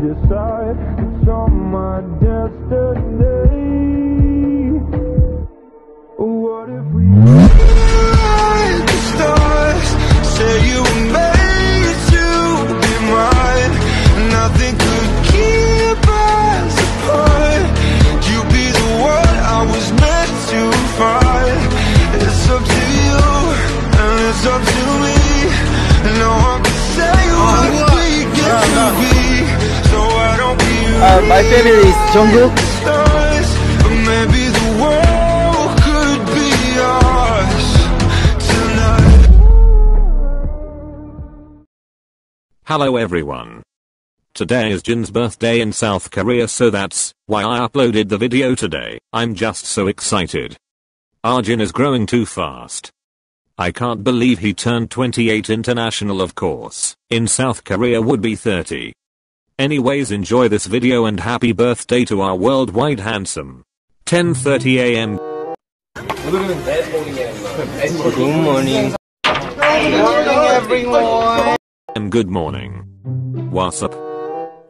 decide it's on my destiny. My family is Jungkook. Hello everyone. Today is Jin's birthday in South Korea so that's why I uploaded the video today. I'm just so excited. Our Jin is growing too fast. I can't believe he turned 28 international of course. In South Korea would be 30. Anyways enjoy this video and happy birthday to our worldwide handsome. 10:30 a.m. Good morning. Good morning everyone. And good morning. What's up?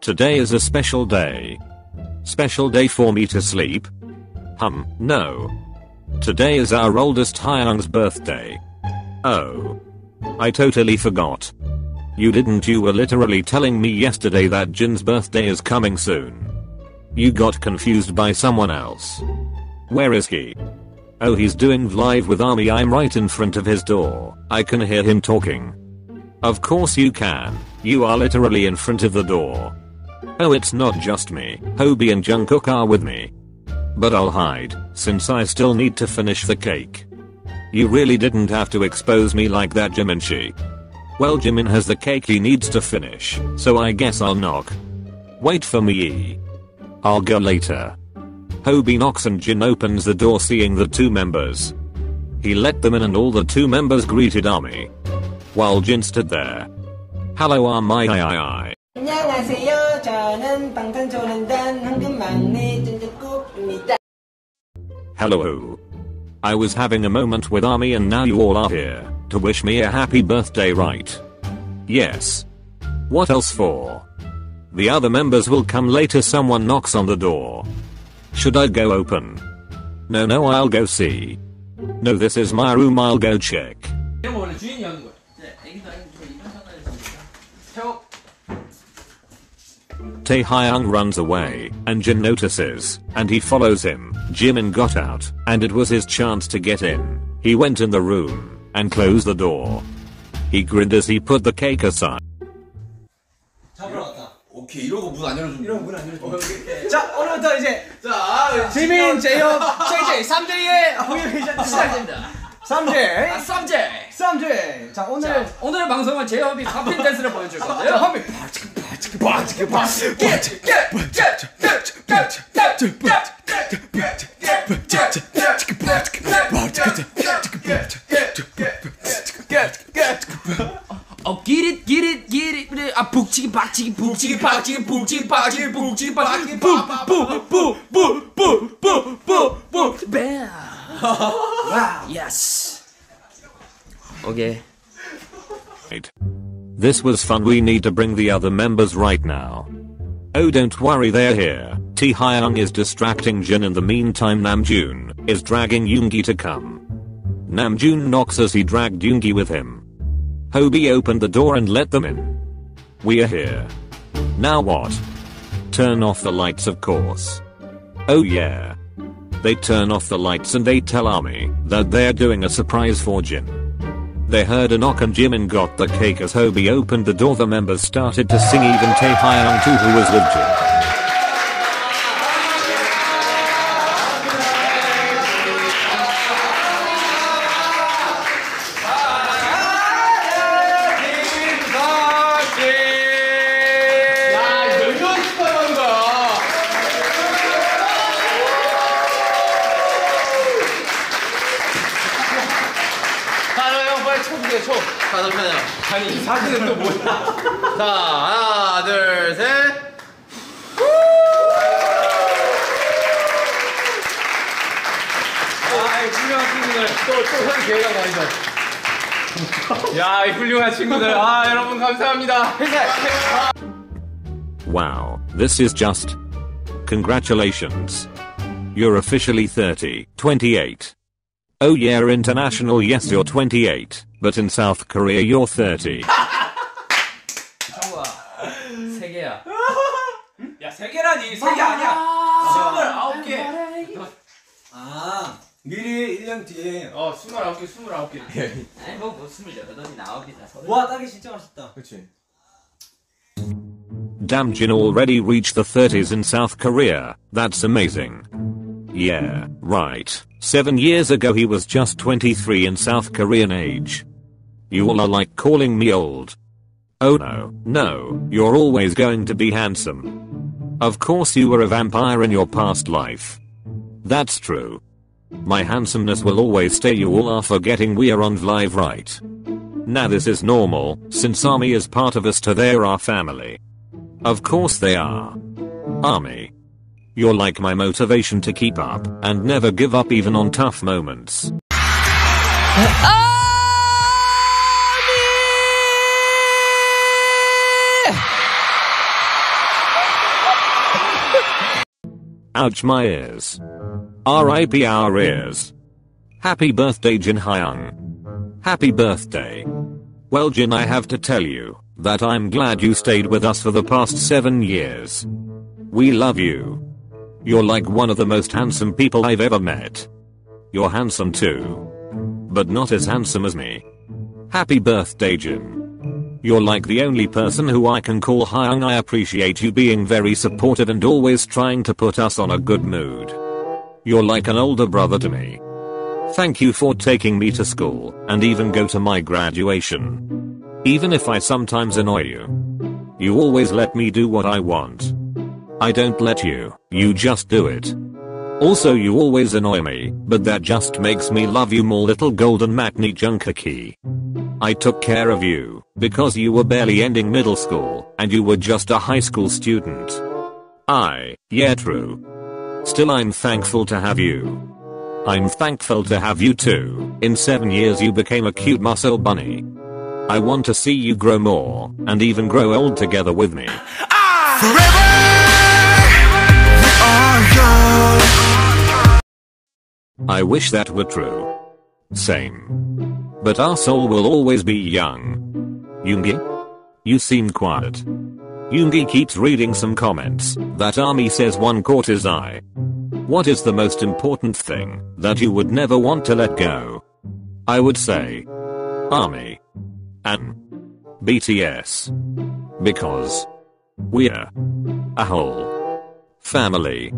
Today is a special day. Special day for me to sleep? Hum, no. Today is our oldest Hyung's birthday. Oh. I totally forgot. You didn't you were literally telling me yesterday that Jin's birthday is coming soon. You got confused by someone else. Where is he? Oh he's doing live with Army I'm right in front of his door. I can hear him talking. Of course you can. You are literally in front of the door. Oh it's not just me. Hobie and Jungkook are with me. But I'll hide, since I still need to finish the cake. You really didn't have to expose me like that Jiminshi. Well Jimin has the cake he needs to finish, so I guess I'll knock. Wait for me. I'll go later. Hobi knocks and Jin opens the door seeing the two members. He let them in and all the two members greeted Army. While Jin stood there. Hello Army I I I. Hello. I was having a moment with Army and now you all are here to wish me a happy birthday right? Yes. What else for? The other members will come later someone knocks on the door. Should I go open? No no I'll go see. No this is my room I'll go check. Tae Hyung runs away, and Jin notices, and he follows him. Jimin got out, and it was his chance to get in. He went in the room, and closed the door. He grinned as he put the cake aside. 잡으러 갔다. 오케이 이러고 문 안 열어주면 이런 문안 열어줘. 자, 오늘부터 이제 자, 지민, 제이홉, JJ 3J의 공연이 시작됩니다. 시작됩니다. 3J, 아, 쌈제. 3J. 자, 오늘 자, 오늘 방송은 제이홉이 팝핀 댄스를 보여줄 건데요. 자, 한번 어, chiggy boo chiggy pop chiggy boo chiggy pop chiggy boo chiggy pop chiggy boo boo boo boo boo boo boo boo bam. Wow. Yes. Okay. Wait. This was fun. We need to bring the other members right now. Oh don't worry they're here. Tae Hyung is distracting Jin in the meantime Namjoon is dragging Yoongi to come. Namjoon knocks as he dragged Yoongi with him. Hobi opened the door and let them in. We are here. Now what? Turn off the lights of course. Oh yeah. They turn off the lights and they tell Army that they're doing a surprise for Jin. They heard a knock and Jimin got the cake as Hobie opened the door the members started to sing even Tae Hyung too who was with Jin. 형 빨리 쳐주세요 쳐 다섯 편이야 아니, 이 사진은 또 뭐야? 자 하나 둘셋 아, 이 훌륭한 친구들. 또, 또 형 기회가 많이죠. 야, 이 훌륭한 친구들. 아, 여러분 감사합니다. 회사. Wow, this is just. Congratulations. You're officially 30, 28. Oh yeah, international, yes, you're 28. But in South Korea, you're 30. 좋아. 세 개야. 야, 세 개라니. 세 개 아니야. 스물아홉 개. 아, 미리 1년 뒤에. 어, 29개, 29개. 아니 뭐, 뭐 28이 나옵니다 서른 와, 딸기 진짜 맛있다. 그렇지. Damn Jin already reached the 30s in South Korea. That's amazing. Yeah, right. Seven years ago he was just 23 in South Korean age. You all are like calling me old. Oh no, no, you're always going to be handsome. Of course you were a vampire in your past life. That's true. My handsomeness will always stay you all are forgetting we are on live right. Now this is normal, since army is part of us to they're our family. Of course they are. Army. You're like my motivation to keep up and never give up even on tough moments. Uh, oh! Ouch my ears. RIP our ears. Happy birthday Jin Hyung. Happy birthday. Well Jin I have to tell you that I'm glad you stayed with us for the past 7 years. We love you. You're like one of the most handsome people I've ever met. You're handsome too. But not as handsome as me. Happy birthday Jin. You're like the only person who I can call Hyung. I appreciate you being very supportive and always trying to put us on a good mood. You're like an older brother to me. Thank you for taking me to school and even go to my graduation. Even if I sometimes annoy you. You always let me do what I want. I don't let you, you just do it. Also you always annoy me, but that just makes me love you more little golden maknae Junkaki. I took care of you, because you were barely ending middle school, and you were just a high school student. I, yeah true. Still I'm thankful to have you. I'm thankful to have you too. In 7 years you became a cute muscle bunny. I want to see you grow more, and even grow old together with me. I wish that were true. Same. But our soul will always be young. Yoongi? You seem quiet. Yoongi keeps reading some comments that Army says one caught his eye. What is the most important thing that you would never want to let go? I would say Army and BTS. Because we're a whole family.